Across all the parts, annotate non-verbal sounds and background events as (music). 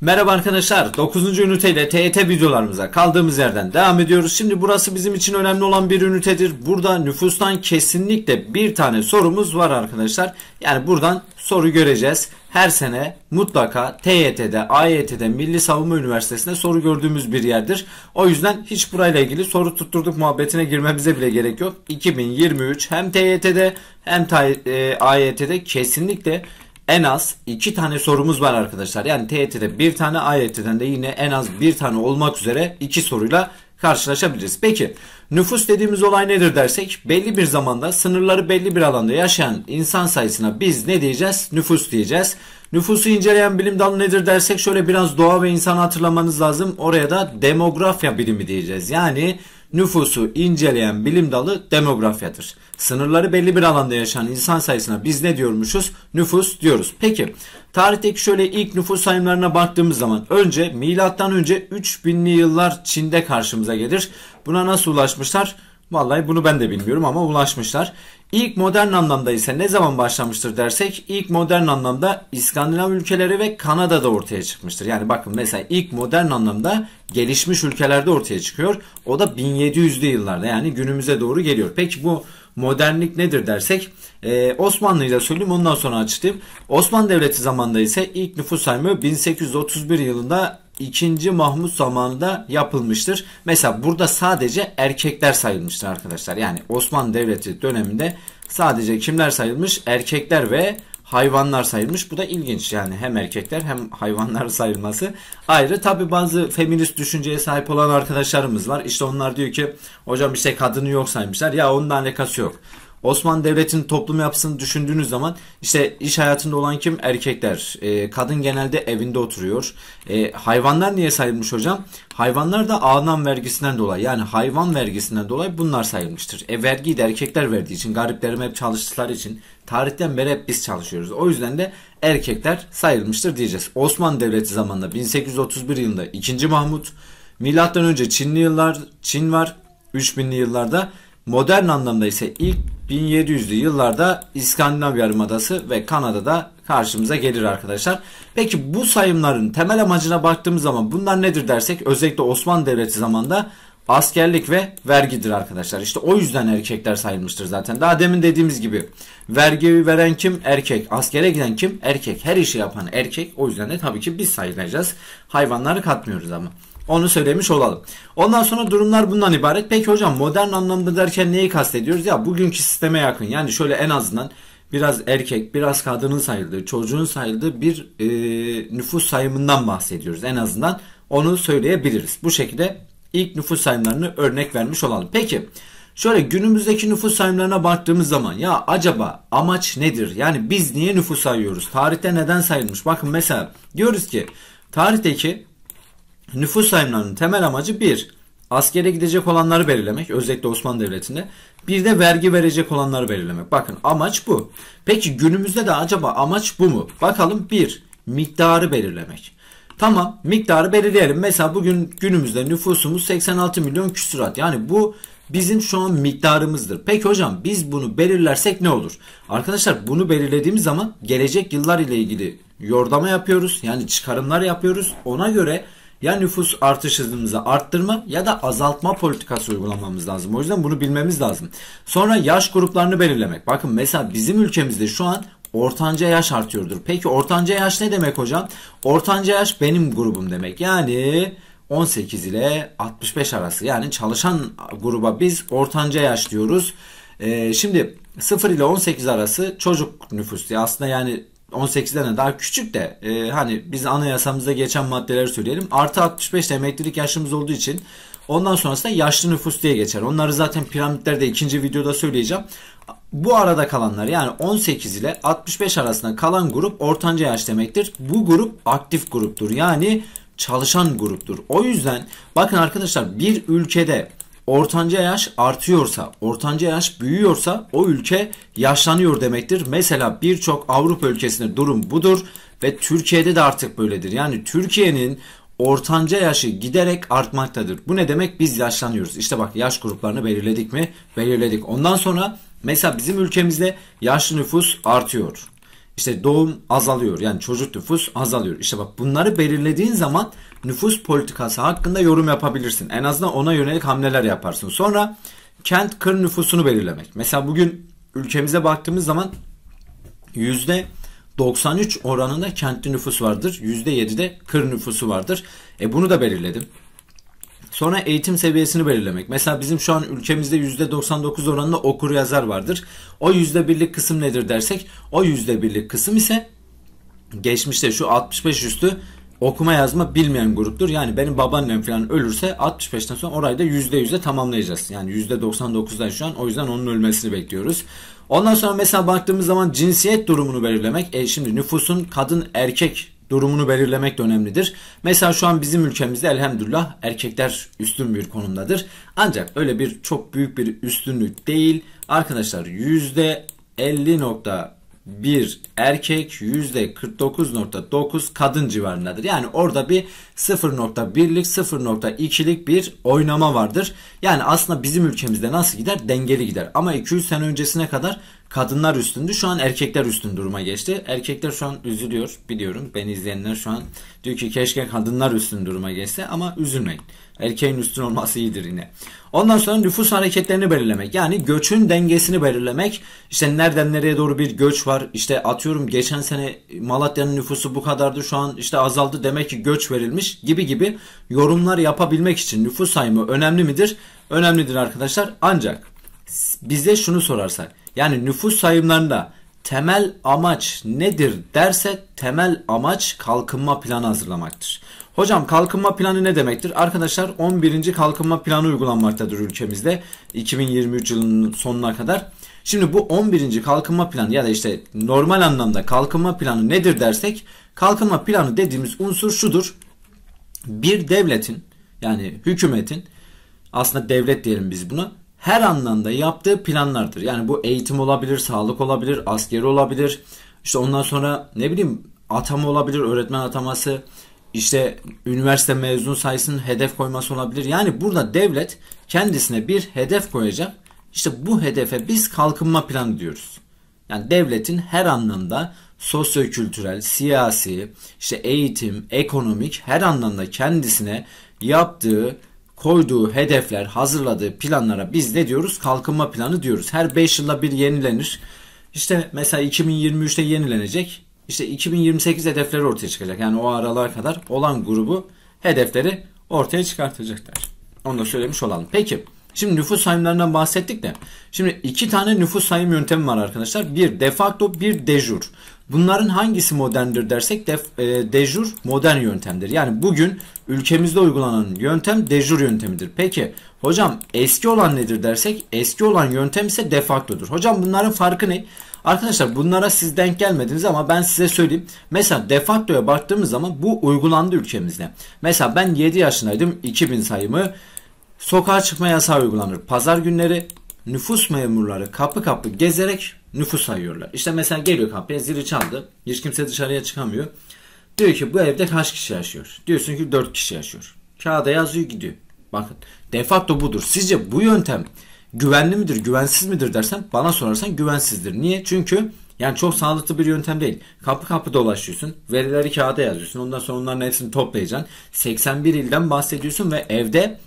Merhaba arkadaşlar 9. üniteyle TET videolarımıza kaldığımız yerden devam ediyoruz. Şimdi burası bizim için önemli olan bir ünitedir. Burada nüfustan kesinlikle bir tane sorumuz var arkadaşlar. Yani buradan soru göreceğiz. Her sene mutlaka TYT'de, AYT'de, Milli Savunma Üniversitesi'nde soru gördüğümüz bir yerdir. O yüzden hiç burayla ilgili soru tutturduk muhabbetine girmemize bile gerek yok. 2023 hem TYT'de hem e, AYT'de kesinlikle en az iki tane sorumuz var arkadaşlar. Yani TYT'de bir tane AYT'den de yine en az bir tane olmak üzere iki soruyla karşılaşabiliriz. Peki nüfus dediğimiz olay nedir dersek belli bir zamanda sınırları belli bir alanda yaşayan insan sayısına biz ne diyeceğiz? Nüfus diyeceğiz. Nüfusu inceleyen bilim dalı nedir dersek şöyle biraz doğa ve insanı hatırlamanız lazım. Oraya da demografya bilimi diyeceğiz. Yani nüfusu inceleyen bilim dalı demografyadır. Sınırları belli bir alanda yaşayan insan sayısına biz ne diyormuşuz? Nüfus diyoruz. Peki tarihteki şöyle ilk nüfus sayımlarına baktığımız zaman önce milattan önce 3000'li yıllar Çin'de karşımıza gelir. Buna nasıl ulaşmışlar? Vallahi bunu ben de bilmiyorum ama ulaşmışlar. İlk modern anlamda ise ne zaman başlamıştır dersek ilk modern anlamda İskandinav ülkeleri ve Kanada'da ortaya çıkmıştır. Yani bakın mesela ilk modern anlamda gelişmiş ülkelerde ortaya çıkıyor. O da 1700'lü yıllarda yani günümüze doğru geliyor. Peki bu modernlik nedir dersek e, Osmanlı'yı da söyleyeyim ondan sonra açıklayayım. Osmanlı Devleti zamanında ise ilk nüfus sayımı 1831 yılında 2. Mahmut zamanında yapılmıştır. Mesela burada sadece erkekler sayılmıştır arkadaşlar. Yani Osmanlı Devleti döneminde sadece kimler sayılmış? Erkekler ve hayvanlar sayılmış. Bu da ilginç yani hem erkekler hem hayvanlar (laughs) sayılması ayrı. Tabi bazı feminist düşünceye sahip olan arkadaşlarımız var. İşte onlar diyor ki hocam işte kadını yok saymışlar. Ya onun alakası yok. Osmanlı Devleti'nin toplum yapısını düşündüğünüz zaman işte iş hayatında olan kim? Erkekler. E, kadın genelde evinde oturuyor. E, hayvanlar niye sayılmış hocam? Hayvanlar da ağlam vergisinden dolayı yani hayvan vergisinden dolayı bunlar sayılmıştır. E, vergiyi de erkekler verdiği için gariplerim hep çalıştıkları için tarihten beri hep biz çalışıyoruz. O yüzden de erkekler sayılmıştır diyeceğiz. Osmanlı Devleti zamanında 1831 yılında 2. Mahmut Milattan önce Çinli yıllar Çin var 3000'li yıllarda modern anlamda ise ilk 1700'lü yıllarda İskandinav Yarımadası ve Kanada'da karşımıza gelir arkadaşlar. Peki bu sayımların temel amacına baktığımız zaman bunlar nedir dersek özellikle Osmanlı Devleti zamanında askerlik ve vergidir arkadaşlar. İşte o yüzden erkekler sayılmıştır zaten. Daha demin dediğimiz gibi vergi veren kim? Erkek. Askere giden kim? Erkek. Her işi yapan erkek. O yüzden de tabii ki biz sayılacağız. Hayvanları katmıyoruz ama. Onu söylemiş olalım. Ondan sonra durumlar bundan ibaret. Peki hocam modern anlamda derken neyi kastediyoruz? Ya bugünkü sisteme yakın. Yani şöyle en azından biraz erkek, biraz kadının sayıldığı, çocuğun sayıldığı bir e, nüfus sayımından bahsediyoruz. En azından onu söyleyebiliriz. Bu şekilde ilk nüfus sayımlarını örnek vermiş olalım. Peki şöyle günümüzdeki nüfus sayımlarına baktığımız zaman ya acaba amaç nedir? Yani biz niye nüfus sayıyoruz? Tarihte neden sayılmış? Bakın mesela diyoruz ki tarihteki Nüfus sayımlarının temel amacı bir, askere gidecek olanları belirlemek özellikle Osmanlı Devleti'nde. Bir de vergi verecek olanları belirlemek. Bakın amaç bu. Peki günümüzde de acaba amaç bu mu? Bakalım bir, miktarı belirlemek. Tamam miktarı belirleyelim. Mesela bugün günümüzde nüfusumuz 86 milyon küsurat. Yani bu bizim şu an miktarımızdır. Peki hocam biz bunu belirlersek ne olur? Arkadaşlar bunu belirlediğimiz zaman gelecek yıllar ile ilgili yordama yapıyoruz. Yani çıkarımlar yapıyoruz. Ona göre ya nüfus artış hızımızı arttırma ya da azaltma politikası uygulamamız lazım. O yüzden bunu bilmemiz lazım. Sonra yaş gruplarını belirlemek. Bakın mesela bizim ülkemizde şu an ortanca yaş artıyordur. Peki ortanca yaş ne demek hocam? Ortanca yaş benim grubum demek. Yani 18 ile 65 arası yani çalışan gruba biz ortanca yaş diyoruz. Ee, şimdi 0 ile 18 arası çocuk nüfus diye aslında yani 18'den daha küçük de e, hani biz anayasamızda geçen maddeleri söyleyelim. Artı 65 emeklilik yaşımız olduğu için ondan sonrasında yaşlı nüfus diye geçer. Onları zaten piramitlerde ikinci videoda söyleyeceğim. Bu arada kalanlar yani 18 ile 65 arasında kalan grup ortanca yaş demektir. Bu grup aktif gruptur. Yani çalışan gruptur. O yüzden bakın arkadaşlar bir ülkede ortanca yaş artıyorsa, ortanca yaş büyüyorsa o ülke yaşlanıyor demektir. Mesela birçok Avrupa ülkesinde durum budur ve Türkiye'de de artık böyledir. Yani Türkiye'nin ortanca yaşı giderek artmaktadır. Bu ne demek? Biz yaşlanıyoruz. İşte bak yaş gruplarını belirledik mi? Belirledik. Ondan sonra mesela bizim ülkemizde yaşlı nüfus artıyor. işte doğum azalıyor. Yani çocuk nüfus azalıyor. İşte bak bunları belirlediğin zaman nüfus politikası hakkında yorum yapabilirsin. En azından ona yönelik hamleler yaparsın. Sonra kent kır nüfusunu belirlemek. Mesela bugün ülkemize baktığımız zaman yüzde 93 oranında kentli nüfus vardır. %7'de kır nüfusu vardır. E bunu da belirledim. Sonra eğitim seviyesini belirlemek. Mesela bizim şu an ülkemizde %99 oranında okur yazar vardır. O %1'lik kısım nedir dersek o %1'lik kısım ise geçmişte şu 65 üstü okuma yazma bilmeyen gruptur. Yani benim babaannem falan ölürse 65'ten sonra orayı da %100'e tamamlayacağız. Yani %99'dan şu an o yüzden onun ölmesini bekliyoruz. Ondan sonra mesela baktığımız zaman cinsiyet durumunu belirlemek. E şimdi nüfusun kadın erkek durumunu belirlemek de önemlidir. Mesela şu an bizim ülkemizde elhamdülillah erkekler üstün bir konumdadır. Ancak öyle bir çok büyük bir üstünlük değil. Arkadaşlar %50 bir erkek %49.9 kadın civarındadır. Yani orada bir 0.1'lik 0.2'lik bir oynama vardır. Yani aslında bizim ülkemizde nasıl gider? Dengeli gider. Ama 200 sene öncesine kadar kadınlar üstündü. Şu an erkekler üstün duruma geçti. Erkekler şu an üzülüyor biliyorum. Beni izleyenler şu an diyor ki keşke kadınlar üstün duruma geçse ama üzülmeyin. Erkeğin üstün olması iyidir yine. Ondan sonra nüfus hareketlerini belirlemek. Yani göçün dengesini belirlemek. İşte nereden nereye doğru bir göç var. İşte atıyorum geçen sene Malatya'nın nüfusu bu kadardı şu an işte azaldı demek ki göç verilmiş gibi gibi yorumlar yapabilmek için nüfus sayımı önemli midir? Önemlidir arkadaşlar. Ancak bize şunu sorarsak yani nüfus sayımlarında temel amaç nedir derse temel amaç kalkınma planı hazırlamaktır. Hocam kalkınma planı ne demektir? Arkadaşlar 11. kalkınma planı uygulanmaktadır ülkemizde 2023 yılının sonuna kadar. Şimdi bu 11. kalkınma planı ya da işte normal anlamda kalkınma planı nedir dersek kalkınma planı dediğimiz unsur şudur. Bir devletin yani hükümetin aslında devlet diyelim biz buna her anlamda yaptığı planlardır. Yani bu eğitim olabilir, sağlık olabilir, askeri olabilir. İşte ondan sonra ne bileyim atama olabilir, öğretmen ataması, işte üniversite mezun sayısının hedef koyması olabilir. Yani burada devlet kendisine bir hedef koyacak. İşte bu hedefe biz kalkınma planı diyoruz. Yani devletin her anlamda sosyo-kültürel, siyasi, işte eğitim, ekonomik her anlamda kendisine yaptığı koyduğu hedefler, hazırladığı planlara biz ne diyoruz? Kalkınma planı diyoruz. Her 5 yılda bir yenilenir. İşte mesela 2023'te yenilenecek. İşte 2028 hedefleri ortaya çıkacak. Yani o aralar kadar olan grubu hedefleri ortaya çıkartacaklar. Onu da söylemiş olalım. Peki şimdi nüfus sayımlarından bahsettik de. Şimdi iki tane nüfus sayım yöntemi var arkadaşlar. Bir de facto bir dejur. Bunların hangisi moderndir dersek def, e, dejur modern yöntemdir. Yani bugün ülkemizde uygulanan yöntem dejur yöntemidir. Peki hocam eski olan nedir dersek eski olan yöntem ise defaktodur. Hocam bunların farkı ne? Arkadaşlar bunlara siz denk gelmediniz ama ben size söyleyeyim. Mesela defaktoya baktığımız zaman bu uygulandı ülkemizde. Mesela ben 7 yaşındaydım 2000 sayımı sokağa çıkma yasağı uygulanır. Pazar günleri nüfus memurları kapı kapı gezerek nüfus sayıyorlar. İşte mesela geliyor kapıya zili çaldı. Hiç kimse dışarıya çıkamıyor. Diyor ki bu evde kaç kişi yaşıyor? Diyorsun ki 4 kişi yaşıyor. Kağıda yazıyor gidiyor. Bakın de facto budur. Sizce bu yöntem güvenli midir, güvensiz midir dersen bana sorarsan güvensizdir. Niye? Çünkü yani çok sağlıklı bir yöntem değil. Kapı kapı dolaşıyorsun. Verileri kağıda yazıyorsun. Ondan sonra onların hepsini toplayacaksın. 81 ilden bahsediyorsun ve evde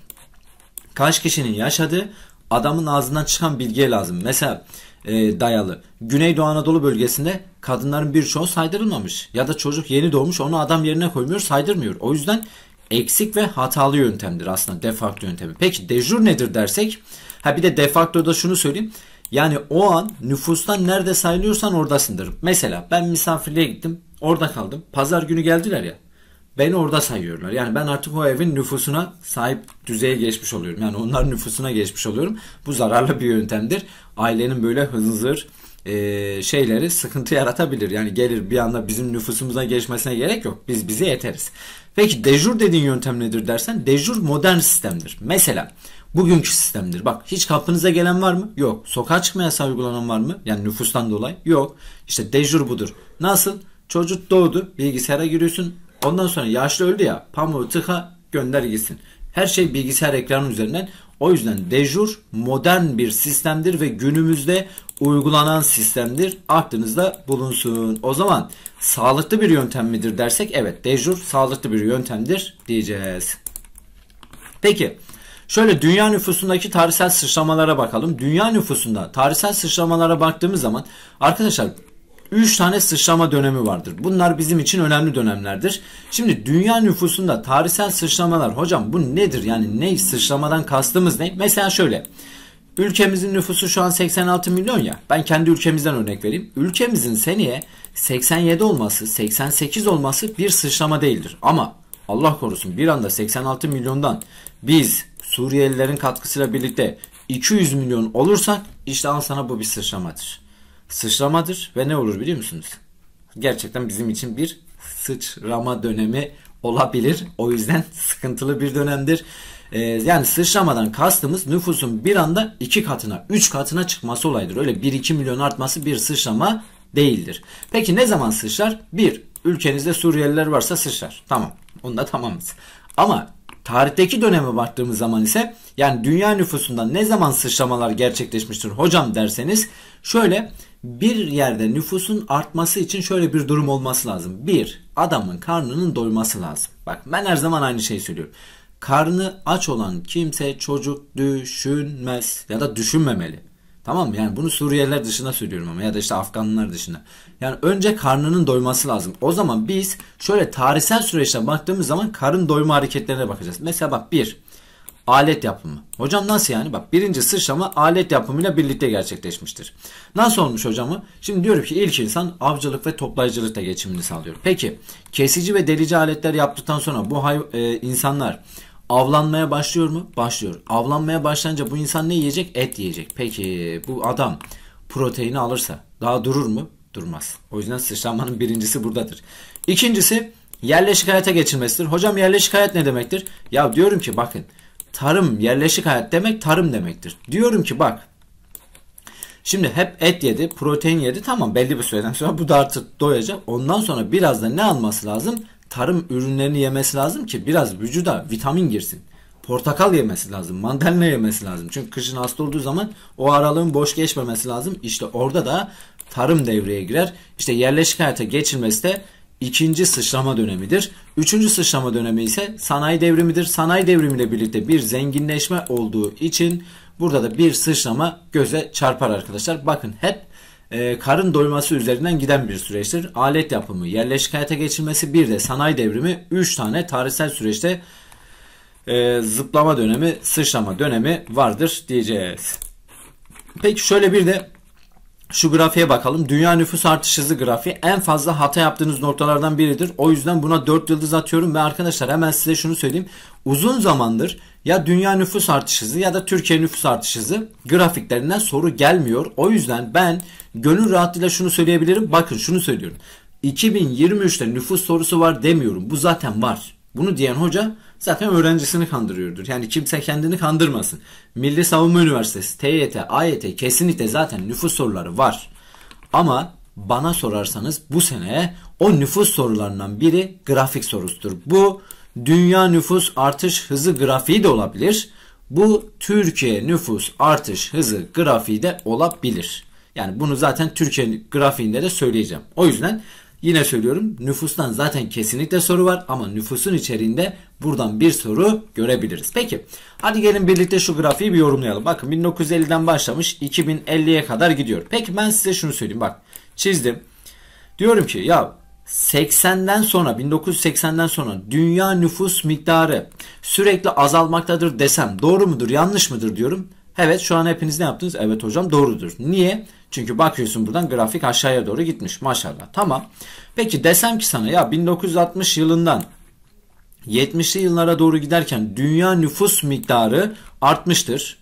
kaç kişinin yaşadığı adamın ağzından çıkan bilgiye lazım. Mesela e, dayalı. Güneydoğu Anadolu bölgesinde kadınların birçoğu saydırılmamış. Ya da çocuk yeni doğmuş onu adam yerine koymuyor saydırmıyor. O yüzden eksik ve hatalı yöntemdir aslında defakto yöntemi. Peki dejur nedir dersek? Ha bir de defaktoda şunu söyleyeyim. Yani o an nüfustan nerede sayılıyorsan oradasındır. Mesela ben misafirliğe gittim orada kaldım. Pazar günü geldiler ya. Beni orada sayıyorlar. Yani ben artık o evin nüfusuna sahip düzeye geçmiş oluyorum. Yani onlar nüfusuna geçmiş oluyorum. Bu zararlı bir yöntemdir. Ailenin böyle hınzır e, şeyleri sıkıntı yaratabilir. Yani gelir bir anda bizim nüfusumuza geçmesine gerek yok. Biz bize yeteriz. Peki dejur dediğin yöntem nedir dersen dejur modern sistemdir. Mesela bugünkü sistemdir. Bak hiç kapınıza gelen var mı? Yok. Sokağa çıkma yasağı uygulanan var mı? Yani nüfustan dolayı? Yok. İşte dejur budur. Nasıl? Çocuk doğdu. Bilgisayara giriyorsun. Ondan sonra yaşlı öldü ya. Pamuğu tıka gönder gitsin. Her şey bilgisayar ekranı üzerinden. O yüzden dejur modern bir sistemdir ve günümüzde uygulanan sistemdir. Aklınızda bulunsun. O zaman sağlıklı bir yöntem midir dersek evet dejur sağlıklı bir yöntemdir diyeceğiz. Peki şöyle dünya nüfusundaki tarihsel sıçramalara bakalım. Dünya nüfusunda tarihsel sıçramalara baktığımız zaman arkadaşlar 3 tane sıçrama dönemi vardır. Bunlar bizim için önemli dönemlerdir. Şimdi dünya nüfusunda tarihsel sıçramalar hocam bu nedir? Yani ne sıçramadan kastımız ne? Mesela şöyle. Ülkemizin nüfusu şu an 86 milyon ya. Ben kendi ülkemizden örnek vereyim. Ülkemizin seneye 87 olması, 88 olması bir sıçrama değildir. Ama Allah korusun bir anda 86 milyondan biz Suriyelilerin katkısıyla birlikte 200 milyon olursak işte al sana bu bir sıçramadır. Sıçramadır ve ne olur biliyor musunuz? Gerçekten bizim için bir sıçrama dönemi olabilir. O yüzden sıkıntılı bir dönemdir. Ee, yani sıçramadan kastımız nüfusun bir anda iki katına, üç katına çıkması olaydır. Öyle 1-2 milyon artması bir sıçrama değildir. Peki ne zaman sıçrar? Bir, ülkenizde Suriyeliler varsa sıçrar. Tamam. Onda tamamız. Ama tarihteki döneme baktığımız zaman ise yani dünya nüfusunda ne zaman sıçramalar gerçekleşmiştir hocam derseniz şöyle bir yerde nüfusun artması için şöyle bir durum olması lazım. Bir, adamın karnının doyması lazım. Bak ben her zaman aynı şeyi söylüyorum. Karnı aç olan kimse çocuk düşünmez ya da düşünmemeli. Tamam mı? Yani bunu Suriyeliler dışında söylüyorum ama ya da işte Afganlar dışında. Yani önce karnının doyması lazım. O zaman biz şöyle tarihsel süreçte baktığımız zaman karın doyma hareketlerine bakacağız. Mesela bak bir alet yapımı. Hocam nasıl yani? Bak birinci sıçrama alet yapımıyla birlikte gerçekleşmiştir. Nasıl olmuş hocamı? Şimdi diyorum ki ilk insan avcılık ve toplayıcılıkta geçimini sağlıyor. Peki kesici ve delici aletler yaptıktan sonra bu e, insanlar avlanmaya başlıyor mu? Başlıyor. Avlanmaya başlayınca bu insan ne yiyecek? Et yiyecek. Peki bu adam proteini alırsa daha durur mu? Durmaz. O yüzden sıçramanın birincisi buradadır. İkincisi yerleşik hayata geçilmesidir. Hocam yerleşik hayat ne demektir? Ya diyorum ki bakın tarım yerleşik hayat demek tarım demektir. Diyorum ki bak Şimdi hep et yedi, protein yedi. Tamam belli bir süreden sonra bu da artık doyacak. Ondan sonra biraz da ne alması lazım? Tarım ürünlerini yemesi lazım ki biraz vücuda vitamin girsin. Portakal yemesi lazım, mandalina yemesi lazım. Çünkü kışın hasta olduğu zaman o aralığın boş geçmemesi lazım. İşte orada da tarım devreye girer. İşte yerleşik hayata geçilmesi de ikinci sıçrama dönemidir. Üçüncü sıçrama dönemi ise sanayi devrimidir. Sanayi devrimiyle birlikte bir zenginleşme olduğu için burada da bir sıçrama göze çarpar arkadaşlar. Bakın hep e, karın doyması üzerinden giden bir süreçtir. Alet yapımı, yerleşik hayata geçilmesi bir de sanayi devrimi 3 tane tarihsel süreçte e, zıplama dönemi, sıçrama dönemi vardır diyeceğiz. Peki şöyle bir de şu grafiğe bakalım. Dünya nüfus artış hızı grafiği en fazla hata yaptığınız noktalardan biridir. O yüzden buna 4 yıldız atıyorum ve arkadaşlar hemen size şunu söyleyeyim. Uzun zamandır ya dünya nüfus artış hızı ya da Türkiye nüfus artış hızı grafiklerinden soru gelmiyor. O yüzden ben gönül rahatlığıyla şunu söyleyebilirim. Bakın şunu söylüyorum. 2023'te nüfus sorusu var demiyorum. Bu zaten var. Bunu diyen hoca zaten öğrencisini kandırıyordur. Yani kimse kendini kandırmasın. Milli Savunma Üniversitesi, TYT, AYT kesinlikle zaten nüfus soruları var. Ama bana sorarsanız bu sene o nüfus sorularından biri grafik sorusudur. Bu dünya nüfus artış hızı grafiği de olabilir. Bu Türkiye nüfus artış hızı grafiği de olabilir. Yani bunu zaten Türkiye grafiğinde de söyleyeceğim. O yüzden Yine söylüyorum nüfustan zaten kesinlikle soru var ama nüfusun içeriğinde buradan bir soru görebiliriz. Peki hadi gelin birlikte şu grafiği bir yorumlayalım. Bakın 1950'den başlamış 2050'ye kadar gidiyor. Peki ben size şunu söyleyeyim bak çizdim. Diyorum ki ya 80'den sonra 1980'den sonra dünya nüfus miktarı sürekli azalmaktadır desem doğru mudur yanlış mıdır diyorum. Evet şu an hepiniz ne yaptınız? Evet hocam doğrudur. Niye? Çünkü bakıyorsun buradan grafik aşağıya doğru gitmiş maşallah. Tamam. Peki desem ki sana ya 1960 yılından 70'li yıllara doğru giderken dünya nüfus miktarı artmıştır.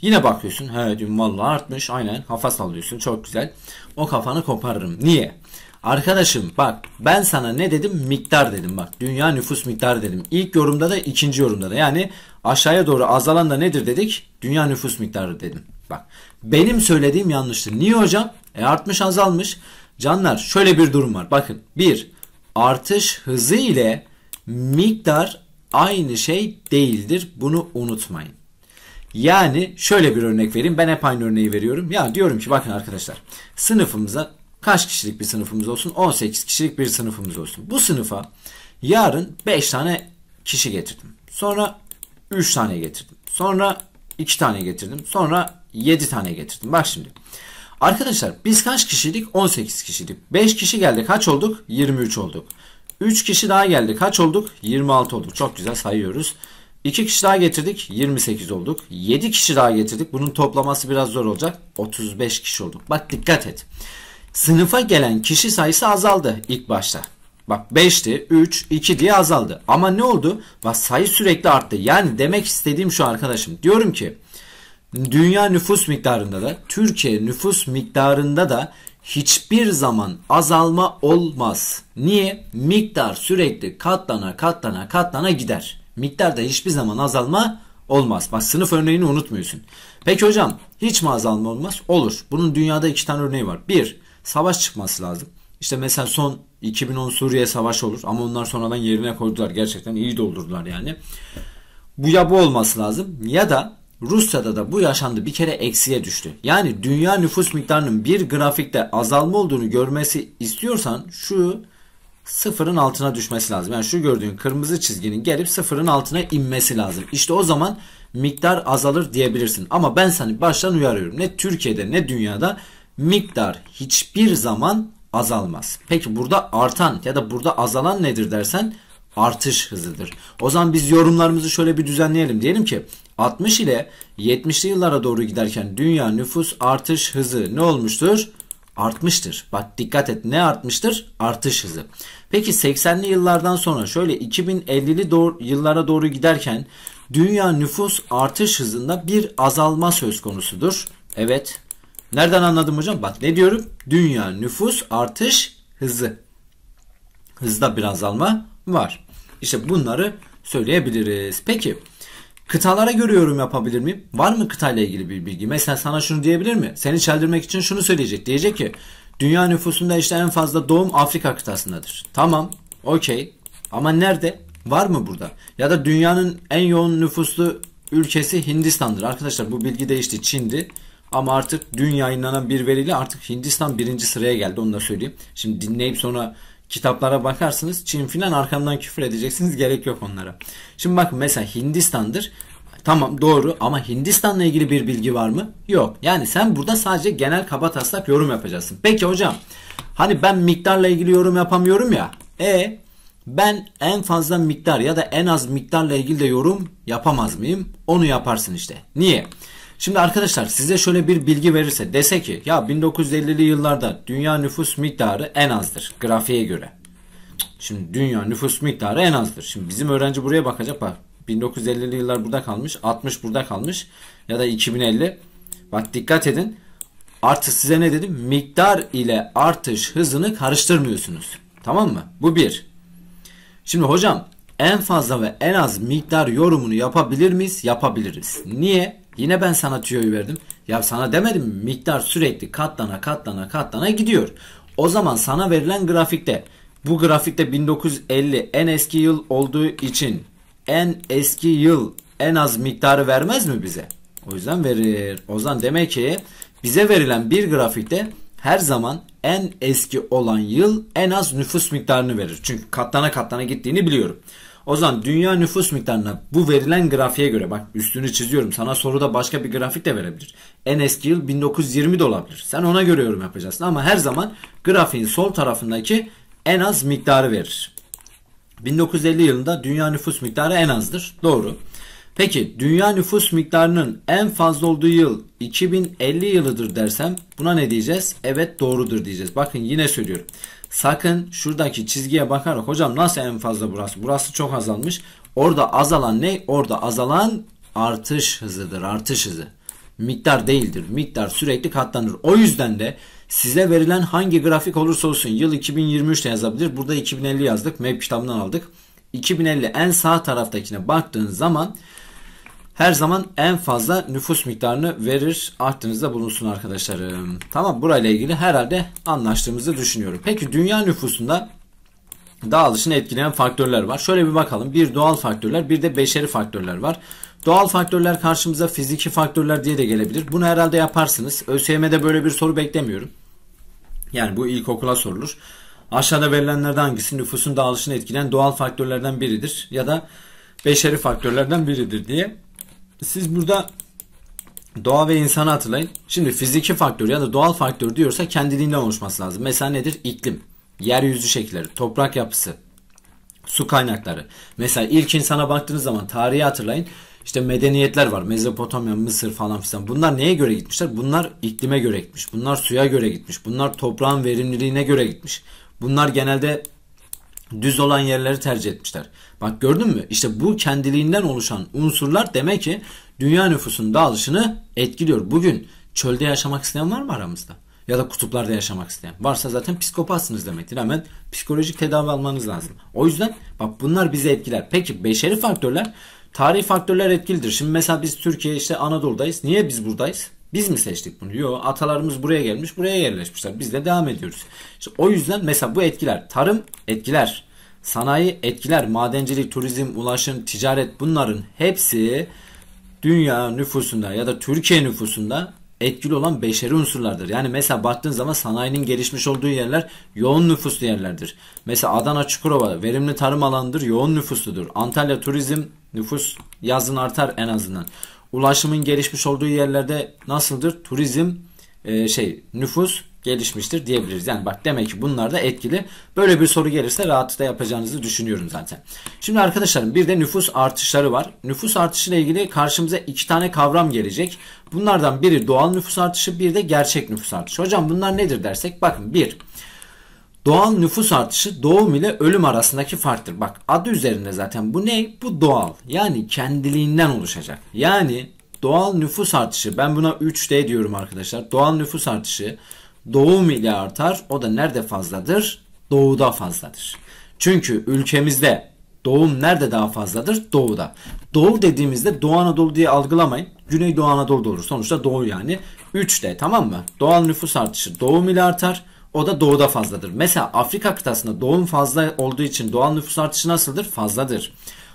Yine bakıyorsun he diyorum vallahi artmış aynen kafa sallıyorsun çok güzel. O kafanı koparırım. Niye? Arkadaşım bak ben sana ne dedim? Miktar dedim bak. Dünya nüfus miktarı dedim. İlk yorumda da ikinci yorumda da. Yani aşağıya doğru azalan da nedir dedik? Dünya nüfus miktarı dedim. Bak benim söylediğim yanlıştır. Niye hocam? E artmış azalmış. Canlar şöyle bir durum var. Bakın bir artış hızı ile miktar aynı şey değildir. Bunu unutmayın. Yani şöyle bir örnek vereyim. Ben hep aynı örneği veriyorum. Ya diyorum ki bakın arkadaşlar sınıfımıza kaç kişilik bir sınıfımız olsun? 18 kişilik bir sınıfımız olsun. Bu sınıfa yarın 5 tane kişi getirdim. Sonra 3 tane getirdim. Sonra 2 tane getirdim. Sonra 7 tane getirdim. Bak şimdi. Arkadaşlar biz kaç kişilik? 18 kişilik. 5 kişi geldi. Kaç olduk? 23 olduk. 3 kişi daha geldi. Kaç olduk? 26 olduk. Çok güzel sayıyoruz. 2 kişi daha getirdik. 28 olduk. 7 kişi daha getirdik. Bunun toplaması biraz zor olacak. 35 kişi olduk. Bak dikkat et. Sınıfa gelen kişi sayısı azaldı ilk başta. Bak 5'ti, 3, 2 diye azaldı. Ama ne oldu? Bak sayı sürekli arttı. Yani demek istediğim şu arkadaşım. Diyorum ki dünya nüfus miktarında da Türkiye nüfus miktarında da hiçbir zaman azalma olmaz. Niye? Miktar sürekli katlana katlana katlana gider. Miktarda hiçbir zaman azalma olmaz. Bak sınıf örneğini unutmuyorsun. Peki hocam hiç mi azalma olmaz? Olur. Bunun dünyada iki tane örneği var. Bir, savaş çıkması lazım. İşte mesela son 2010 Suriye savaşı olur ama onlar sonradan yerine koydular. Gerçekten iyi doldurdular yani. Bu ya bu olması lazım ya da Rusya'da da bu yaşandı bir kere eksiye düştü. Yani dünya nüfus miktarının bir grafikte azalma olduğunu görmesi istiyorsan şu sıfırın altına düşmesi lazım. Yani şu gördüğün kırmızı çizginin gelip sıfırın altına inmesi lazım. İşte o zaman miktar azalır diyebilirsin. Ama ben seni baştan uyarıyorum. Ne Türkiye'de ne dünyada miktar hiçbir zaman azalmaz. Peki burada artan ya da burada azalan nedir dersen artış hızıdır. O zaman biz yorumlarımızı şöyle bir düzenleyelim. Diyelim ki 60 ile 70'li yıllara doğru giderken dünya nüfus artış hızı ne olmuştur? Artmıştır. Bak dikkat et ne artmıştır? Artış hızı. Peki 80'li yıllardan sonra şöyle 2050'li doğru, yıllara doğru giderken dünya nüfus artış hızında bir azalma söz konusudur. Evet. Nereden anladım hocam? Bak ne diyorum? Dünya nüfus artış hızı. Hızda bir azalma var. İşte bunları söyleyebiliriz. Peki kıtalara göre yorum yapabilir miyim? Var mı kıtayla ilgili bir bilgi? Mesela sana şunu diyebilir mi? Seni çeldirmek için şunu söyleyecek. Diyecek ki dünya nüfusunda işte en fazla doğum Afrika kıtasındadır. Tamam. Okey. Ama nerede? Var mı burada? Ya da dünyanın en yoğun nüfuslu ülkesi Hindistan'dır. Arkadaşlar bu bilgi değişti. Çin'di. Ama artık dün yayınlanan bir veriyle artık Hindistan birinci sıraya geldi. Onu da söyleyeyim. Şimdi dinleyip sonra kitaplara bakarsınız Çin filan arkamdan küfür edeceksiniz gerek yok onlara. Şimdi bakın mesela Hindistan'dır. Tamam doğru ama Hindistan'la ilgili bir bilgi var mı? Yok. Yani sen burada sadece genel kaba taslak yorum yapacaksın. Peki hocam hani ben miktarla ilgili yorum yapamıyorum ya. E ben en fazla miktar ya da en az miktarla ilgili de yorum yapamaz mıyım? Onu yaparsın işte. Niye? Şimdi arkadaşlar size şöyle bir bilgi verirse dese ki ya 1950'li yıllarda dünya nüfus miktarı en azdır grafiğe göre. Şimdi dünya nüfus miktarı en azdır. Şimdi bizim öğrenci buraya bakacak bak 1950'li yıllar burada kalmış 60 burada kalmış ya da 2050 bak dikkat edin artık size ne dedim? Miktar ile artış hızını karıştırmıyorsunuz. Tamam mı? Bu bir. Şimdi hocam en fazla ve en az miktar yorumunu yapabilir miyiz? Yapabiliriz. Niye Yine ben sana tüyoyu verdim. Ya sana demedim mi? Miktar sürekli katlana katlana katlana gidiyor. O zaman sana verilen grafikte bu grafikte 1950 en eski yıl olduğu için en eski yıl en az miktarı vermez mi bize? O yüzden verir. O zaman demek ki bize verilen bir grafikte her zaman en eski olan yıl en az nüfus miktarını verir. Çünkü katlana katlana gittiğini biliyorum. O zaman dünya nüfus miktarına bu verilen grafiğe göre bak üstünü çiziyorum. Sana soruda başka bir grafik de verebilir. En eski yıl 1920 de olabilir. Sen ona göre yorum yapacaksın ama her zaman grafiğin sol tarafındaki en az miktarı verir. 1950 yılında dünya nüfus miktarı en azdır. Doğru. Peki dünya nüfus miktarının en fazla olduğu yıl 2050 yılıdır dersem buna ne diyeceğiz? Evet doğrudur diyeceğiz. Bakın yine söylüyorum. Sakın şuradaki çizgiye bakarak hocam nasıl en fazla burası? Burası çok azalmış. Orada azalan ne? Orada azalan artış hızıdır. Artış hızı. Miktar değildir. Miktar sürekli katlanır. O yüzden de size verilen hangi grafik olursa olsun yıl 2023 de yazabilir. Burada 2050 yazdık. MEP kitabından aldık. 2050 en sağ taraftakine baktığın zaman her zaman en fazla nüfus miktarını verir. Aklınızda bulunsun arkadaşlarım. Tamam burayla ilgili herhalde anlaştığımızı düşünüyorum. Peki dünya nüfusunda dağılışını etkileyen faktörler var. Şöyle bir bakalım. Bir doğal faktörler bir de beşeri faktörler var. Doğal faktörler karşımıza fiziki faktörler diye de gelebilir. Bunu herhalde yaparsınız. ÖSYM'de böyle bir soru beklemiyorum. Yani bu ilkokula sorulur. Aşağıda verilenlerden hangisi nüfusun dağılışını etkileyen doğal faktörlerden biridir ya da beşeri faktörlerden biridir diye. Siz burada doğa ve insanı hatırlayın. Şimdi fiziki faktör ya da doğal faktör diyorsa kendiliğinden oluşması lazım. Mesela nedir? İklim, yeryüzü şekilleri, toprak yapısı, su kaynakları. Mesela ilk insana baktığınız zaman tarihi hatırlayın. İşte medeniyetler var. Mezopotamya, Mısır falan filan. Bunlar neye göre gitmişler? Bunlar iklime göre gitmiş. Bunlar suya göre gitmiş. Bunlar toprağın verimliliğine göre gitmiş. Bunlar genelde düz olan yerleri tercih etmişler. Bak gördün mü? İşte bu kendiliğinden oluşan unsurlar demek ki dünya nüfusunun dağılışını etkiliyor. Bugün çölde yaşamak isteyen var mı aramızda? Ya da kutuplarda yaşamak isteyen. Varsa zaten psikopatsınız demektir. Hemen psikolojik tedavi almanız lazım. O yüzden bak bunlar bizi etkiler. Peki beşeri faktörler, tarihi faktörler etkilidir. Şimdi mesela biz Türkiye işte Anadolu'dayız. Niye biz buradayız? Biz mi seçtik bunu? Yok atalarımız buraya gelmiş buraya yerleşmişler. Biz de devam ediyoruz. İşte o yüzden mesela bu etkiler tarım etkiler. Sanayi etkiler, madencilik, turizm, ulaşım, ticaret bunların hepsi dünya nüfusunda ya da Türkiye nüfusunda etkili olan beşeri unsurlardır. Yani mesela baktığın zaman sanayinin gelişmiş olduğu yerler yoğun nüfuslu yerlerdir. Mesela Adana Çukurova verimli tarım alanıdır, yoğun nüfusludur. Antalya turizm nüfus yazın artar en azından ulaşımın gelişmiş olduğu yerlerde nasıldır? Turizm e, şey nüfus gelişmiştir diyebiliriz. Yani bak demek ki bunlar da etkili. Böyle bir soru gelirse rahatlıkla yapacağınızı düşünüyorum zaten. Şimdi arkadaşlarım bir de nüfus artışları var. Nüfus artışı ilgili karşımıza iki tane kavram gelecek. Bunlardan biri doğal nüfus artışı bir de gerçek nüfus artışı. Hocam bunlar nedir dersek bakın bir Doğal nüfus artışı doğum ile ölüm arasındaki farktır. Bak adı üzerinde zaten bu ne? Bu doğal. Yani kendiliğinden oluşacak. Yani doğal nüfus artışı ben buna 3D diyorum arkadaşlar. Doğal nüfus artışı doğum ile artar. O da nerede fazladır? Doğuda fazladır. Çünkü ülkemizde doğum nerede daha fazladır? Doğuda. Doğu dediğimizde Doğu Anadolu diye algılamayın. Güneydoğu Anadolu'da olur. Sonuçta Doğu yani. 3D tamam mı? Doğal nüfus artışı doğum ile artar. O da doğuda fazladır. Mesela Afrika kıtasında doğum fazla olduğu için doğal nüfus artışı nasıldır? Fazladır.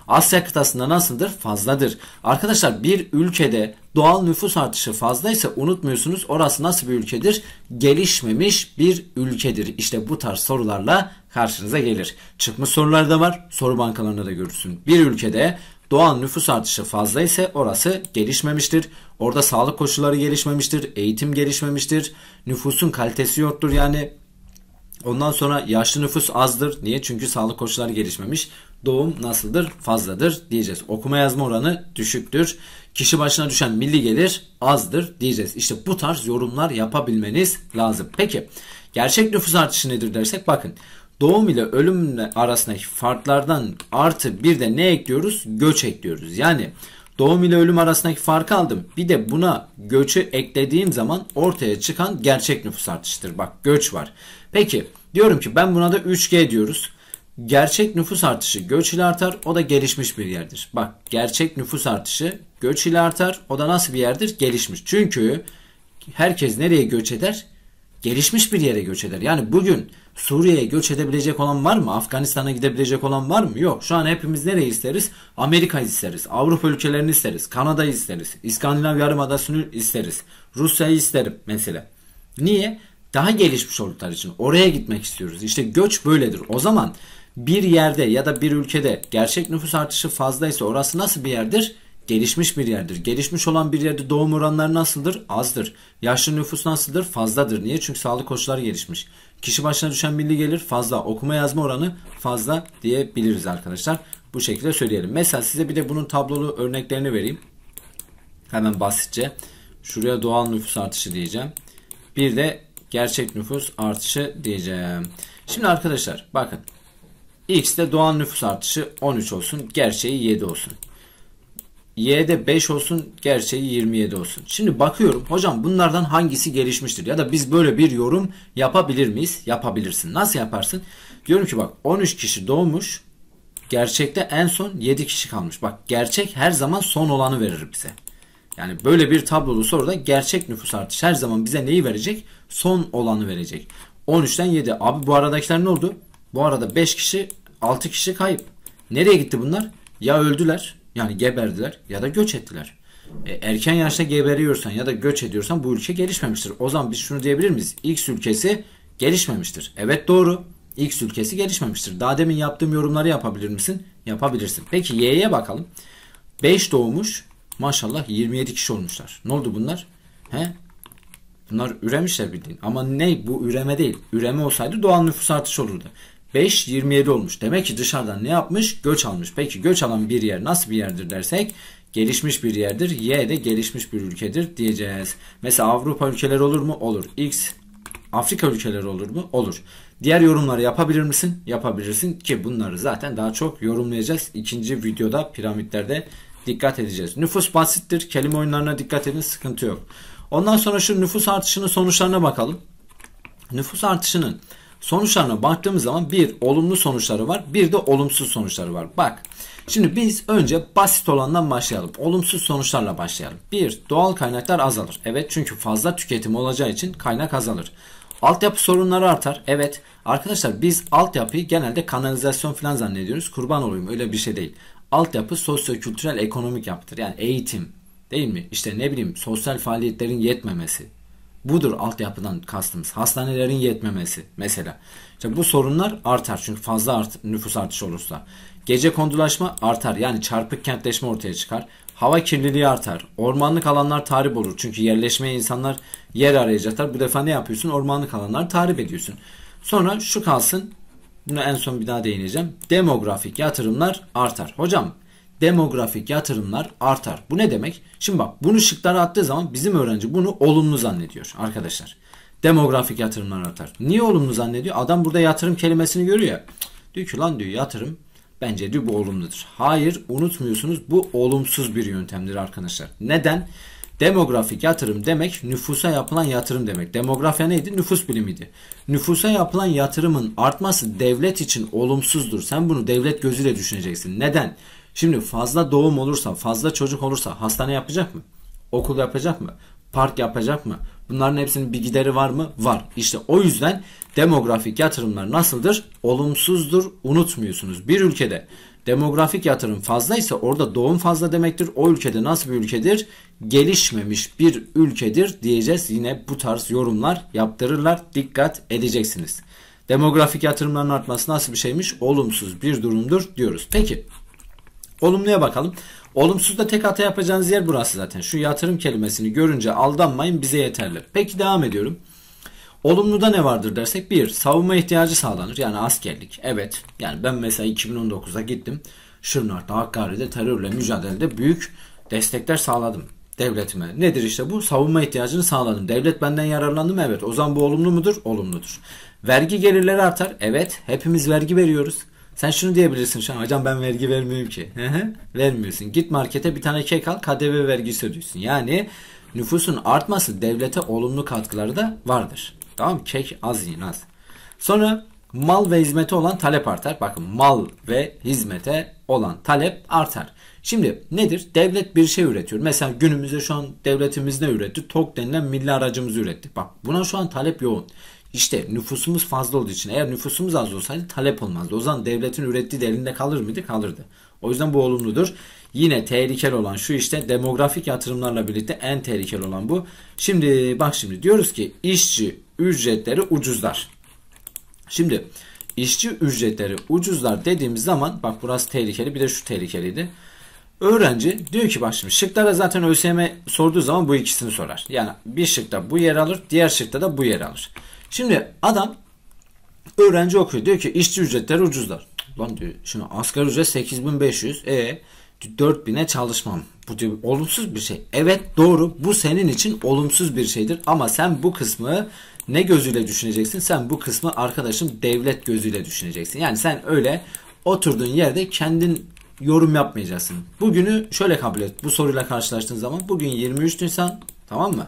Asya kıtasında nasıldır? Fazladır. Arkadaşlar bir ülkede doğal nüfus artışı fazlaysa unutmuyorsunuz orası nasıl bir ülkedir? Gelişmemiş bir ülkedir. İşte bu tarz sorularla karşınıza gelir. Çıkmış sorular da var. Soru bankalarında da görürsün. Bir ülkede doğal nüfus artışı fazla ise orası gelişmemiştir. Orada sağlık koşulları gelişmemiştir, eğitim gelişmemiştir, nüfusun kalitesi yoktur yani. Ondan sonra yaşlı nüfus azdır. Niye? Çünkü sağlık koşulları gelişmemiş. Doğum nasıldır? Fazladır diyeceğiz. Okuma yazma oranı düşüktür. Kişi başına düşen milli gelir azdır diyeceğiz. İşte bu tarz yorumlar yapabilmeniz lazım. Peki gerçek nüfus artışı nedir dersek bakın doğum ile ölüm arasındaki farklardan artı bir de ne ekliyoruz? Göç ekliyoruz. Yani doğum ile ölüm arasındaki farkı aldım. Bir de buna göçü eklediğim zaman ortaya çıkan gerçek nüfus artışıdır. Bak göç var. Peki diyorum ki ben buna da 3G diyoruz. Gerçek nüfus artışı göç ile artar. O da gelişmiş bir yerdir. Bak gerçek nüfus artışı göç ile artar. O da nasıl bir yerdir? Gelişmiş. Çünkü herkes nereye göç eder? Gelişmiş bir yere göç eder. Yani bugün Suriye'ye göç edebilecek olan var mı? Afganistan'a gidebilecek olan var mı? Yok. Şu an hepimiz nereyi isteriz? Amerika isteriz. Avrupa ülkelerini isteriz. Kanada'yı isteriz. İskandinav Yarımadası'nı isteriz. Rusya'yı isterim mesela. Niye? Daha gelişmiş oldukları için. Oraya gitmek istiyoruz. İşte göç böyledir. O zaman bir yerde ya da bir ülkede gerçek nüfus artışı fazlaysa orası nasıl bir yerdir? gelişmiş bir yerdir. Gelişmiş olan bir yerde doğum oranları nasıldır? Azdır. Yaşlı nüfus nasıldır? Fazladır. Niye? Çünkü sağlık koşulları gelişmiş. Kişi başına düşen milli gelir fazla. Okuma yazma oranı fazla diyebiliriz arkadaşlar. Bu şekilde söyleyelim. Mesela size bir de bunun tablolu örneklerini vereyim. Hemen basitçe. Şuraya doğal nüfus artışı diyeceğim. Bir de gerçek nüfus artışı diyeceğim. Şimdi arkadaşlar bakın. X'te doğal nüfus artışı 13 olsun. Gerçeği 7 olsun. Y'de 5 olsun, gerçeği 27 olsun. Şimdi bakıyorum hocam bunlardan hangisi gelişmiştir? Ya da biz böyle bir yorum yapabilir miyiz? Yapabilirsin. Nasıl yaparsın? Diyorum ki bak 13 kişi doğmuş. Gerçekte en son 7 kişi kalmış. Bak gerçek her zaman son olanı verir bize. Yani böyle bir tablolu soruda gerçek nüfus artışı her zaman bize neyi verecek? Son olanı verecek. 13'ten 7. Abi bu aradakiler ne oldu? Bu arada 5 kişi 6 kişi kayıp. Nereye gitti bunlar? Ya öldüler Yani geberdiler ya da göç ettiler. E, erken yaşta geberiyorsan ya da göç ediyorsan bu ülke gelişmemiştir. O zaman biz şunu diyebilir miyiz? X ülkesi gelişmemiştir. Evet doğru. X ülkesi gelişmemiştir. Daha demin yaptığım yorumları yapabilir misin? Yapabilirsin. Peki Y'ye bakalım. 5 doğmuş. Maşallah 27 kişi olmuşlar. Ne oldu bunlar? He? Bunlar üremişler bildiğin. Ama ne bu üreme değil. Üreme olsaydı doğal nüfus artışı olurdu. 5 27 olmuş. Demek ki dışarıdan ne yapmış? Göç almış. Peki göç alan bir yer nasıl bir yerdir dersek gelişmiş bir yerdir. Y de gelişmiş bir ülkedir diyeceğiz. Mesela Avrupa ülkeleri olur mu? Olur. X Afrika ülkeleri olur mu? Olur. Diğer yorumları yapabilir misin? Yapabilirsin ki bunları zaten daha çok yorumlayacağız. İkinci videoda piramitlerde dikkat edeceğiz. Nüfus basittir. Kelime oyunlarına dikkat edin. Sıkıntı yok. Ondan sonra şu nüfus artışının sonuçlarına bakalım. Nüfus artışının sonuçlarına baktığımız zaman bir olumlu sonuçları var bir de olumsuz sonuçları var. Bak şimdi biz önce basit olandan başlayalım. Olumsuz sonuçlarla başlayalım. Bir doğal kaynaklar azalır. Evet çünkü fazla tüketim olacağı için kaynak azalır. Altyapı sorunları artar. Evet arkadaşlar biz altyapıyı genelde kanalizasyon falan zannediyoruz. Kurban olayım öyle bir şey değil. Altyapı sosyo-kültürel ekonomik yapıdır. Yani eğitim değil mi? İşte ne bileyim sosyal faaliyetlerin yetmemesi. Budur altyapıdan kastımız. Hastanelerin yetmemesi mesela. İşte bu sorunlar artar çünkü fazla art, nüfus artışı olursa. Gece kondulaşma artar yani çarpık kentleşme ortaya çıkar. Hava kirliliği artar. Ormanlık alanlar tahrip olur. Çünkü yerleşmeye insanlar yer arayacaklar. Bu defa ne yapıyorsun? Ormanlık alanlar tahrip ediyorsun. Sonra şu kalsın. Buna en son bir daha değineceğim. Demografik yatırımlar artar. Hocam demografik yatırımlar artar. Bu ne demek? Şimdi bak bunu şıklara attığı zaman bizim öğrenci bunu olumlu zannediyor arkadaşlar. Demografik yatırımlar artar. Niye olumlu zannediyor? Adam burada yatırım kelimesini görüyor ya. Diyor ki lan diyor yatırım bence diyor bu olumludur. Hayır unutmuyorsunuz bu olumsuz bir yöntemdir arkadaşlar. Neden? Demografik yatırım demek nüfusa yapılan yatırım demek. Demografya neydi? Nüfus bilimiydi. Nüfusa yapılan yatırımın artması devlet için olumsuzdur. Sen bunu devlet gözüyle düşüneceksin. Neden? Şimdi fazla doğum olursa, fazla çocuk olursa hastane yapacak mı? Okul yapacak mı? Park yapacak mı? Bunların hepsinin bir gideri var mı? Var. İşte o yüzden demografik yatırımlar nasıldır? Olumsuzdur. Unutmuyorsunuz. Bir ülkede demografik yatırım fazlaysa orada doğum fazla demektir. O ülkede nasıl bir ülkedir? Gelişmemiş bir ülkedir diyeceğiz. Yine bu tarz yorumlar yaptırırlar. Dikkat edeceksiniz. Demografik yatırımların artması nasıl bir şeymiş? Olumsuz bir durumdur diyoruz. Peki Olumluya bakalım. Olumsuzda tek hata yapacağınız yer burası zaten. Şu yatırım kelimesini görünce aldanmayın bize yeterli. Peki devam ediyorum. Olumluda ne vardır dersek bir savunma ihtiyacı sağlanır yani askerlik. Evet yani ben mesela 2019'da gittim. Şırnak'ta Hakkari'de terörle mücadelede büyük destekler sağladım devletime. Nedir işte bu? Savunma ihtiyacını sağladım. Devlet benden yararlandı mı? Evet. O zaman bu olumlu mudur? Olumludur. Vergi gelirleri artar. Evet. Hepimiz vergi veriyoruz. Sen şunu diyebilirsin şu an hocam ben vergi vermiyorum ki. Vermiyorsun. Git markete bir tane kek al KDV vergisi ödüyorsun. Yani nüfusun artması devlete olumlu katkıları da vardır. Tamam mı? Kek az yiyin az. Sonra mal ve hizmete olan talep artar. Bakın mal ve hizmete olan talep artar. Şimdi nedir? Devlet bir şey üretiyor. Mesela günümüzde şu an devletimiz ne üretti? TOK denilen milli aracımızı üretti. Bak buna şu an talep yoğun. İşte nüfusumuz fazla olduğu için eğer nüfusumuz az olsaydı talep olmazdı. O zaman devletin ürettiği de elinde kalır mıydı? Kalırdı. O yüzden bu olumludur. Yine tehlikeli olan şu işte demografik yatırımlarla birlikte en tehlikeli olan bu. Şimdi bak şimdi diyoruz ki işçi ücretleri ucuzlar. Şimdi işçi ücretleri ucuzlar dediğimiz zaman bak burası tehlikeli bir de şu tehlikeliydi. Öğrenci diyor ki bak şimdi şıklara zaten ÖSYM sorduğu zaman bu ikisini sorar. Yani bir şıkta bu yer alır diğer şıkta da bu yer alır. Şimdi adam öğrenci okuyor. Diyor ki işçi ücretleri ucuzlar. Lan diyor şimdi asgari ücret 8500. E 4000'e çalışmam. Bu diyor olumsuz bir şey. Evet doğru bu senin için olumsuz bir şeydir ama sen bu kısmı ne gözüyle düşüneceksin? Sen bu kısmı arkadaşım devlet gözüyle düşüneceksin. Yani sen öyle oturduğun yerde kendin yorum yapmayacaksın. Bugünü şöyle kabul et. Bu soruyla karşılaştığın zaman bugün 23 Nisan tamam mı?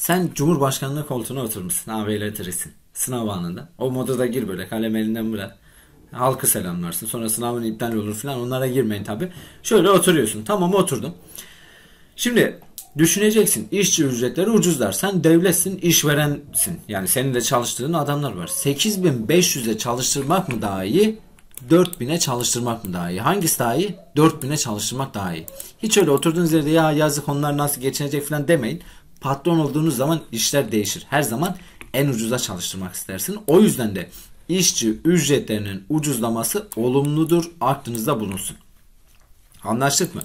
Sen Cumhurbaşkanlığı koltuğuna oturmuşsun ABL'tirisin. Sınav anında. O moda da gir böyle kalem elinden bırak. Halkı selamlarsın. Sonra sınavın iptal olur falan. Onlara girmeyin tabi. Şöyle oturuyorsun. Tamam oturdum. Şimdi düşüneceksin. İşçi ücretleri ucuzlar. Sen devletsin, işverensin. Yani senin de çalıştığın adamlar var. 8500'e çalıştırmak mı daha iyi? 4000'e çalıştırmak mı daha iyi? Hangisi daha iyi? 4000'e çalıştırmak daha iyi. Hiç öyle oturduğunuz yerde ya yazık onlar nasıl geçinecek falan demeyin. Patron olduğunuz zaman işler değişir. Her zaman en ucuza çalıştırmak istersin. O yüzden de işçi ücretlerinin ucuzlaması olumludur. Aklınızda bulunsun. Anlaştık mı?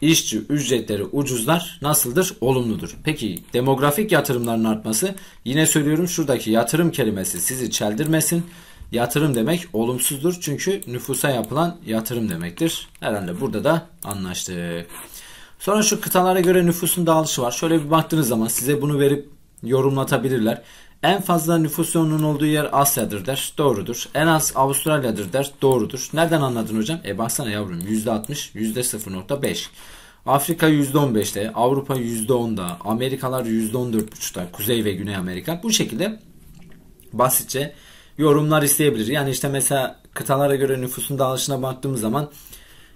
İşçi ücretleri ucuzlar nasıldır? Olumludur. Peki demografik yatırımların artması yine söylüyorum şuradaki yatırım kelimesi sizi çeldirmesin. Yatırım demek olumsuzdur çünkü nüfusa yapılan yatırım demektir. Herhalde burada da anlaştık. Sonra şu kıtalara göre nüfusun dağılışı var. Şöyle bir baktığınız zaman size bunu verip yorumlatabilirler. En fazla nüfus yoğunluğunun olduğu yer Asya'dır der. Doğrudur. En az Avustralya'dır der. Doğrudur. Nereden anladın hocam? E baksana yavrum %60, %0.5. Afrika %15'te, Avrupa %10'da, Amerikalar %14.5'da, Kuzey ve Güney Amerika. Bu şekilde basitçe yorumlar isteyebilir. Yani işte mesela kıtalara göre nüfusun dağılışına baktığımız zaman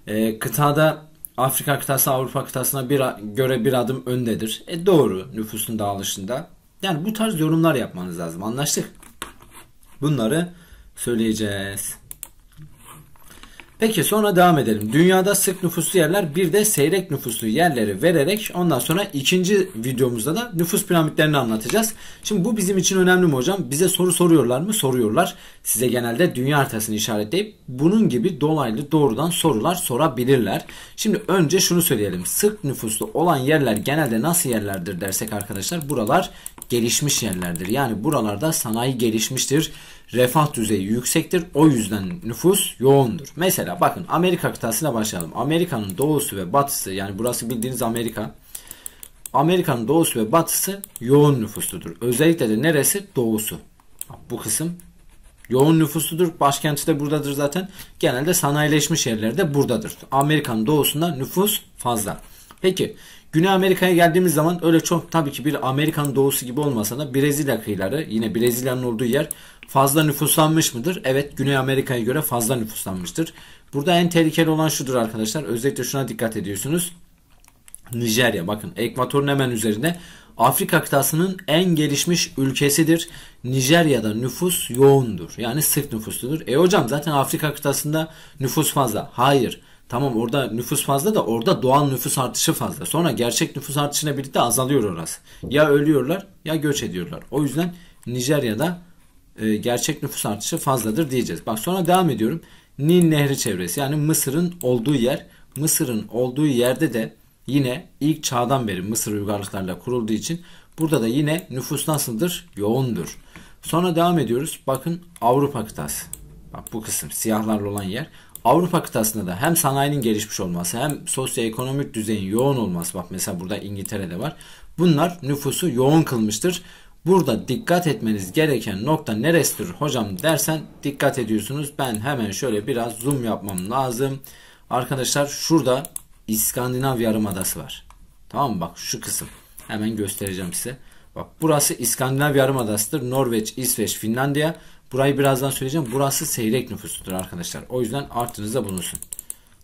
e, kıtada Afrika kıtası Avrupa kıtasına bir, göre bir adım öndedir. E doğru nüfusun dağılışında. Yani bu tarz yorumlar yapmanız lazım. Anlaştık. Bunları söyleyeceğiz. Peki sonra devam edelim. Dünyada sık nüfuslu yerler bir de seyrek nüfuslu yerleri vererek ondan sonra ikinci videomuzda da nüfus piramitlerini anlatacağız. Şimdi bu bizim için önemli mi hocam? Bize soru soruyorlar mı? Soruyorlar. Size genelde dünya haritasını işaretleyip bunun gibi dolaylı doğrudan sorular sorabilirler. Şimdi önce şunu söyleyelim. Sık nüfuslu olan yerler genelde nasıl yerlerdir dersek arkadaşlar buralar gelişmiş yerlerdir. Yani buralarda sanayi gelişmiştir refah düzeyi yüksektir. O yüzden nüfus yoğundur. Mesela bakın Amerika kıtasına başlayalım. Amerika'nın doğusu ve batısı yani burası bildiğiniz Amerika. Amerika'nın doğusu ve batısı yoğun nüfusludur. Özellikle de neresi? Doğusu. Bu kısım yoğun nüfusludur. Başkenti de buradadır zaten. Genelde sanayileşmiş yerlerde buradadır. Amerika'nın doğusunda nüfus fazla. Peki Güney Amerika'ya geldiğimiz zaman öyle çok tabii ki bir Amerikan doğusu gibi olmasa da Brezilya kıyıları yine Brezilya'nın olduğu yer fazla nüfuslanmış mıdır? Evet Güney Amerika'ya göre fazla nüfuslanmıştır. Burada en tehlikeli olan şudur arkadaşlar. Özellikle şuna dikkat ediyorsunuz. Nijerya bakın ekvatorun hemen üzerinde Afrika kıtasının en gelişmiş ülkesidir. Nijerya'da nüfus yoğundur. Yani sık nüfusludur. E hocam zaten Afrika kıtasında nüfus fazla. Hayır. Tamam orada nüfus fazla da orada doğal nüfus artışı fazla. Sonra gerçek nüfus artışına birlikte azalıyor orası. Ya ölüyorlar ya göç ediyorlar. O yüzden Nijerya'da e, gerçek nüfus artışı fazladır diyeceğiz. Bak sonra devam ediyorum. Nil Nehri çevresi yani Mısır'ın olduğu yer. Mısır'ın olduğu yerde de yine ilk çağdan beri Mısır uygarlıklarla kurulduğu için burada da yine nüfus nasıldır? Yoğundur. Sonra devam ediyoruz. Bakın Avrupa kıtası. Bak bu kısım siyahlarla olan yer. Avrupa kıtasında da hem sanayinin gelişmiş olması hem sosyoekonomik düzeyin yoğun olması bak mesela burada İngiltere'de var. Bunlar nüfusu yoğun kılmıştır. Burada dikkat etmeniz gereken nokta neresidir hocam dersen dikkat ediyorsunuz. Ben hemen şöyle biraz zoom yapmam lazım. Arkadaşlar şurada İskandinav Yarımadası var. Tamam mı? Bak şu kısım. Hemen göstereceğim size. Bak burası İskandinav Yarımadası'dır. Norveç, İsveç, Finlandiya. Burayı birazdan söyleyeceğim. Burası seyrek nüfusludur arkadaşlar. O yüzden aklınızda bulunsun.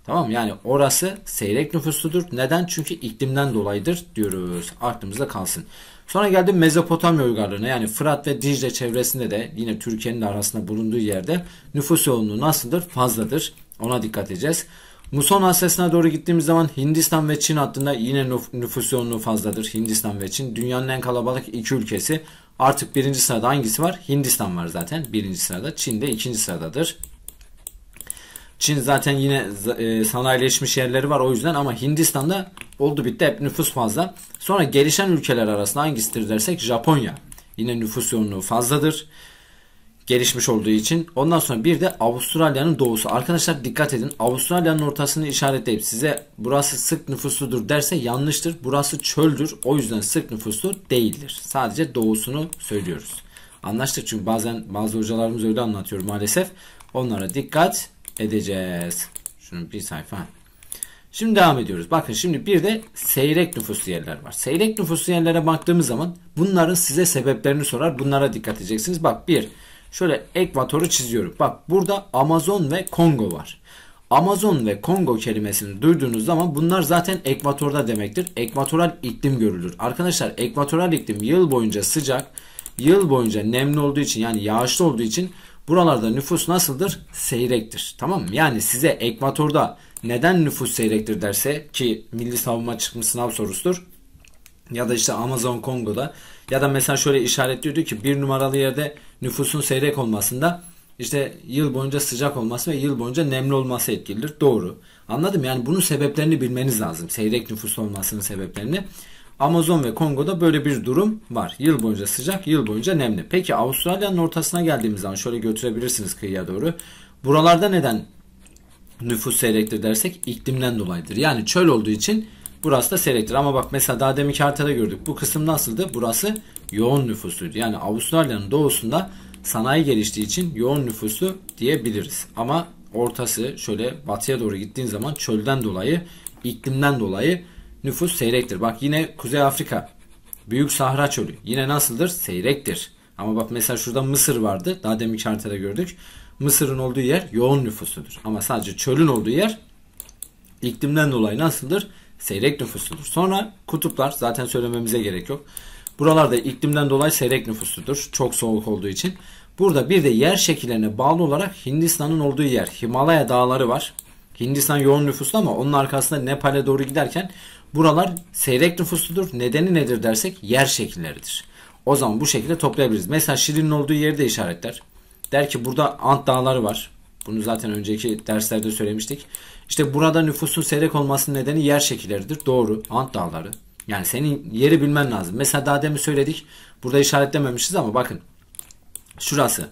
Tamam yani orası seyrek nüfusludur. Neden? Çünkü iklimden dolayıdır diyoruz. Aklımızda kalsın. Sonra geldim Mezopotamya uygarlığına yani Fırat ve Dicle çevresinde de yine Türkiye'nin arasında bulunduğu yerde nüfus yoğunluğu nasıldır? Fazladır. Ona dikkat edeceğiz. Muson Asyası'na doğru gittiğimiz zaman Hindistan ve Çin hattında yine nüfus yoğunluğu fazladır. Hindistan ve Çin dünyanın en kalabalık iki ülkesi. Artık birinci sırada hangisi var? Hindistan var zaten birinci sırada. Çin de ikinci sıradadır. Çin zaten yine e, sanayileşmiş yerleri var o yüzden ama Hindistan'da oldu bitti hep nüfus fazla. Sonra gelişen ülkeler arasında hangisidir dersek Japonya. Yine nüfus yoğunluğu fazladır. Gelişmiş olduğu için. Ondan sonra bir de Avustralya'nın doğusu. Arkadaşlar dikkat edin. Avustralya'nın ortasını işaretleyip size burası sık nüfusludur derse yanlıştır. Burası çöldür. O yüzden sık nüfuslu değildir. Sadece doğusunu söylüyoruz. Anlaştık çünkü bazen bazı hocalarımız öyle anlatıyor maalesef. Onlara dikkat edeceğiz. Şunu bir sayfa. Şimdi devam ediyoruz. Bakın şimdi bir de seyrek nüfuslu yerler var. Seyrek nüfuslu yerlere baktığımız zaman bunların size sebeplerini sorar. Bunlara dikkat edeceksiniz. Bak bir şöyle ekvatoru çiziyorum. Bak burada Amazon ve Kongo var. Amazon ve Kongo kelimesini duyduğunuz zaman bunlar zaten ekvatorda demektir. Ekvatoral iklim görülür. Arkadaşlar ekvatoral iklim yıl boyunca sıcak, yıl boyunca nemli olduğu için yani yağışlı olduğu için Buralarda nüfus nasıldır? Seyrektir. Tamam mı? Yani size ekvatorda neden nüfus seyrektir derse ki milli savunma çıkmış sınav sorusudur. Ya da işte Amazon Kongo'da ya da mesela şöyle işaretliyordu ki bir numaralı yerde nüfusun seyrek olmasında işte yıl boyunca sıcak olması ve yıl boyunca nemli olması etkilidir. Doğru. Anladım yani bunun sebeplerini bilmeniz lazım. Seyrek nüfus olmasının sebeplerini. Amazon ve Kongo'da böyle bir durum var. Yıl boyunca sıcak, yıl boyunca nemli. Peki Avustralya'nın ortasına geldiğimiz zaman şöyle götürebilirsiniz kıyıya doğru. Buralarda neden nüfus seyrektir dersek iklimden dolayıdır. Yani çöl olduğu için burası da seyrektir. Ama bak mesela daha deminki haritada gördük. Bu kısım nasıldı? Burası yoğun nüfusluydu. Yani Avustralya'nın doğusunda sanayi geliştiği için yoğun nüfuslu diyebiliriz. Ama ortası şöyle batıya doğru gittiğin zaman çölden dolayı, iklimden dolayı nüfus seyrektir. Bak yine Kuzey Afrika, Büyük Sahra Çölü yine nasıldır? Seyrektir. Ama bak mesela şurada Mısır vardı. Daha demin haritada gördük. Mısır'ın olduğu yer yoğun nüfusludur. Ama sadece çölün olduğu yer iklimden dolayı nasıldır? Seyrek nüfusludur. Sonra kutuplar zaten söylememize gerek yok. Buralarda iklimden dolayı seyrek nüfusludur. Çok soğuk olduğu için. Burada bir de yer şekillerine bağlı olarak Hindistan'ın olduğu yer. Himalaya dağları var. Hindistan yoğun nüfuslu ama onun arkasında Nepal'e doğru giderken buralar seyrek nüfusludur. Nedeni nedir dersek yer şekilleridir. O zaman bu şekilde toplayabiliriz. Mesela Şirin'in olduğu yeri de işaretler. Der ki burada Ant dağları var. Bunu zaten önceki derslerde söylemiştik. İşte burada nüfusun seyrek olmasının nedeni yer şekilleridir. Doğru. Ant dağları. Yani senin yeri bilmen lazım. Mesela daha demin söyledik. Burada işaretlememişiz ama bakın. Şurası.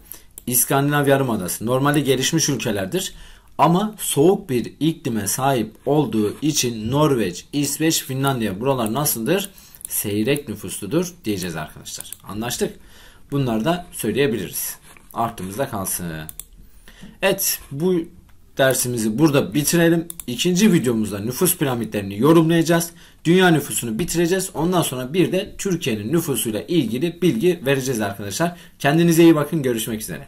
İskandinav Yarımadası. Normalde gelişmiş ülkelerdir. Ama soğuk bir iklime sahip olduğu için Norveç, İsveç, Finlandiya buralar nasıldır? Seyrek nüfusludur diyeceğiz arkadaşlar. Anlaştık. Bunları da söyleyebiliriz. Aklımızda kalsın. Evet bu dersimizi burada bitirelim. İkinci videomuzda nüfus piramitlerini yorumlayacağız. Dünya nüfusunu bitireceğiz. Ondan sonra bir de Türkiye'nin nüfusuyla ilgili bilgi vereceğiz arkadaşlar. Kendinize iyi bakın. Görüşmek üzere.